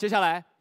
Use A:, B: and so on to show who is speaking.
A: 接下来